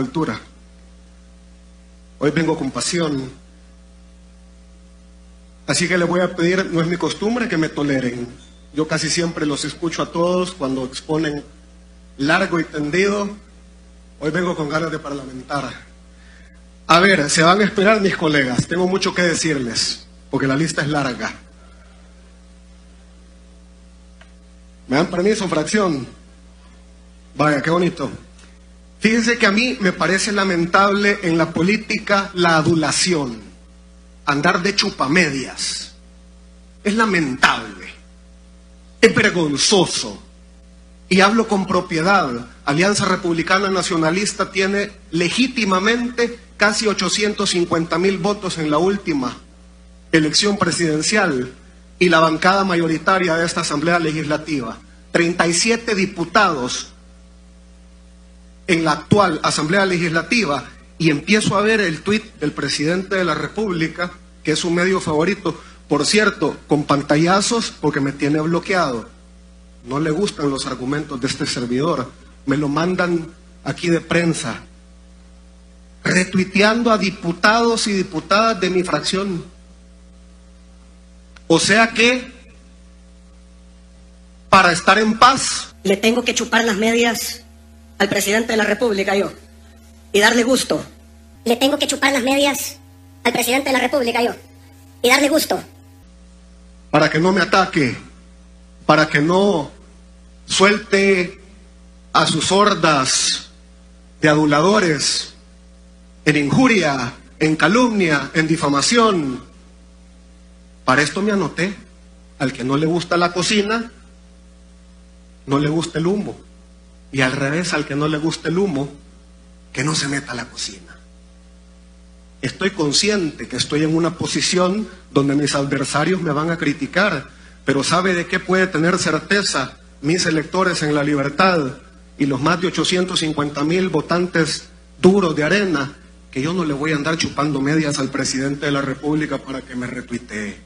altura. Hoy vengo con pasión. Así que le voy a pedir, no es mi costumbre que me toleren. Yo casi siempre los escucho a todos cuando exponen largo y tendido. Hoy vengo con ganas de parlamentar. A ver, se van a esperar mis colegas. Tengo mucho que decirles, porque la lista es larga. ¿Me dan permiso, fracción? Vaya, qué bonito. Fíjense que a mí me parece lamentable en la política la adulación, andar de chupamedias. Es lamentable, es vergonzoso. Y hablo con propiedad. Alianza Republicana Nacionalista tiene legítimamente casi 850 mil votos en la última elección presidencial y la bancada mayoritaria de esta Asamblea Legislativa. 37 diputados en la actual Asamblea Legislativa y empiezo a ver el tuit del presidente de la República, que es su medio favorito, por cierto, con pantallazos porque me tiene bloqueado. No le gustan los argumentos de este servidor. Me lo mandan aquí de prensa, retuiteando a diputados y diputadas de mi fracción. O sea que, para estar en paz, le tengo que chupar las medias al presidente de la República yo y darle gusto. Le tengo que chupar las medias al presidente de la República yo y darle gusto. Para que no me ataque, para que no suelte a sus hordas de aduladores en injuria, en calumnia, en difamación. Para esto me anoté. Al que no le gusta la cocina, no le gusta el humo. Y al revés, al que no le gusta el humo, que no se meta a la cocina. Estoy consciente que estoy en una posición donde mis adversarios me van a criticar, pero ¿sabe de qué puede tener certeza mis electores en la libertad y los más de 850 mil votantes duros de arena? Que yo no le voy a andar chupando medias al presidente de la República para que me retuitee.